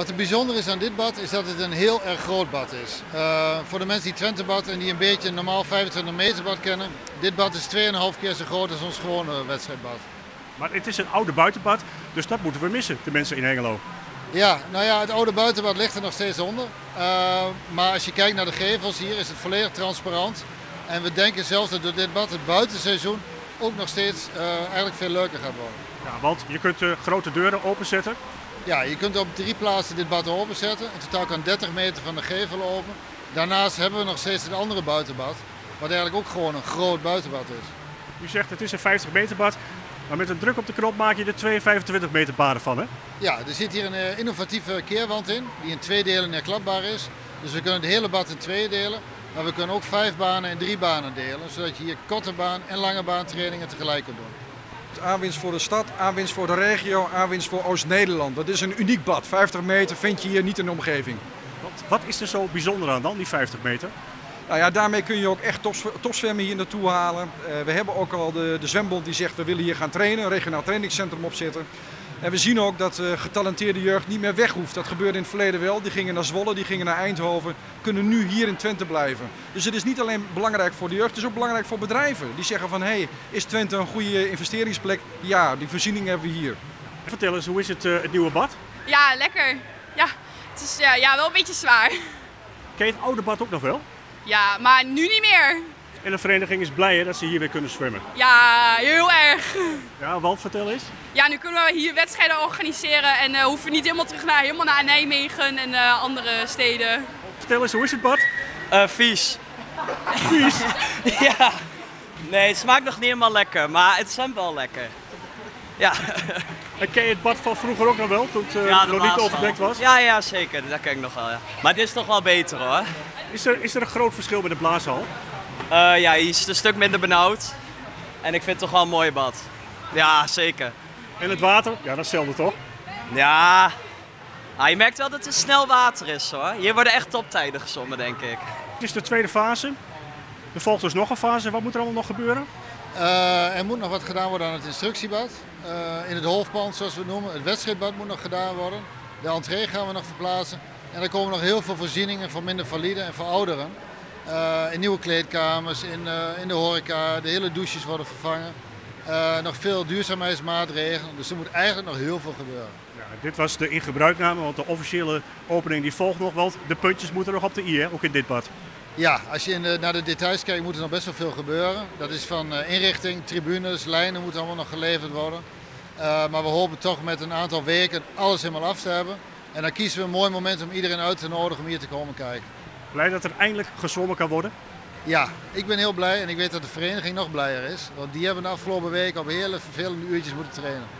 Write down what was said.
Wat er bijzonder is aan dit bad is dat het een heel erg groot bad is. Uh, voor de mensen die Twente bad en die een beetje een normaal 25 meter bad kennen. Dit bad is 2,5 keer zo groot als ons gewone wedstrijdbad. Maar het is een oude buitenbad, dus dat moeten we missen, de mensen in Hengelo. Ja, nou ja, het oude buitenbad ligt er nog steeds onder. Uh, maar als je kijkt naar de gevels hier is het volledig transparant. En we denken zelfs dat door dit bad het buitenseizoen ook nog steeds uh, eigenlijk veel leuker gaat worden. Ja, want je kunt de grote deuren openzetten. Ja, je kunt op drie plaatsen dit bad openzetten. In totaal kan 30 meter van de gevel open. Daarnaast hebben we nog steeds het andere buitenbad. Wat eigenlijk ook gewoon een groot buitenbad is. U zegt het is een 50 meter bad. Maar met een druk op de knop maak je er twee 25 meter baden van, hè? Ja, er zit hier een eh, innovatieve keerwand in, die in twee delen herklapbaar is. Dus we kunnen het hele bad in twee delen. Maar we kunnen ook vijf banen in drie banen delen, zodat je hier korte baan en lange baan trainingen tegelijk kunt doen. Aanwinst voor de stad, aanwinst voor de regio, aanwinst voor Oost-Nederland. Dat is een uniek bad. 50 meter vind je hier niet in de omgeving. Wat, wat is er zo bijzonder aan dan, die 50 meter? Nou ja, daarmee kun je ook echt topzwemmen hier naartoe halen. Uh, we hebben ook al de, de zwembond die zegt we willen hier gaan trainen, een regionaal trainingscentrum opzetten. En we zien ook dat uh, getalenteerde jeugd niet meer weg hoeft. Dat gebeurde in het verleden wel. Die gingen naar Zwolle, die gingen naar Eindhoven. Kunnen nu hier in Twente blijven. Dus het is niet alleen belangrijk voor de jeugd, het is ook belangrijk voor bedrijven. Die zeggen van, hé, hey, is Twente een goede investeringsplek? Ja, die voorziening hebben we hier. Vertel eens, hoe is het, uh, het nieuwe bad? Ja, lekker. Ja, het is ja, ja, wel een beetje zwaar. Ken je het oude bad ook nog wel? Ja, maar nu niet meer. En de vereniging is blij hè, dat ze hier weer kunnen zwemmen. Ja, heel erg. Ja, want vertel eens. Ja, nu kunnen we hier wedstrijden organiseren en uh, hoeven niet helemaal terug naar, helemaal naar Nijmegen en uh, andere steden. Vertel eens, hoe is het bad? Uh, vies. Vies? ja. Nee, het smaakt nog niet helemaal lekker, maar het zwemt wel lekker. Ja. En ken je het bad van vroeger ook nog wel, toen het ja, nog niet overdekt was? Ja, ja, zeker. Dat ken ik nog wel, ja. Maar dit is toch wel beter hoor. Is er, is er een groot verschil met de blaashal? Uh, ja, hier is het een stuk minder benauwd. En ik vind het toch wel een mooie bad. Ja, zeker. En het water? Ja, dat is hetzelfde toch? Ja, ah, je merkt wel dat het snel water is hoor. Hier worden echt toptijden gezongen, denk ik. Het is de tweede fase. Er volgt dus nog een fase. Wat moet er allemaal nog gebeuren? Uh, er moet nog wat gedaan worden aan het instructiebad. Uh, in het hoofdpand, zoals we het noemen. Het wedstrijdbad moet nog gedaan worden. De entree gaan we nog verplaatsen. En er komen nog heel veel voorzieningen voor minder valide en voor ouderen. Uh, in nieuwe kleedkamers, in, uh, in de horeca, de hele douches worden vervangen. Uh, nog veel duurzaamheidsmaatregelen, dus er moet eigenlijk nog heel veel gebeuren. Ja, dit was de ingebruikname, want de officiële opening die volgt nog wel. De puntjes moeten nog op de i, hè? ook in dit bad. Ja, als je in de, naar de details kijkt moet er nog best wel veel gebeuren. Dat is van inrichting, tribunes, lijnen moeten allemaal nog geleverd worden. maar we hopen toch met een aantal weken alles helemaal af te hebben. En dan kiezen we een mooi moment om iedereen uit te nodigen om hier te komen kijken. Blij dat er eindelijk gezwommen kan worden? Ja, ik ben heel blij en ik weet dat de vereniging nog blijer is. Want die hebben de afgelopen weken op hele vervelende uurtjes moeten trainen.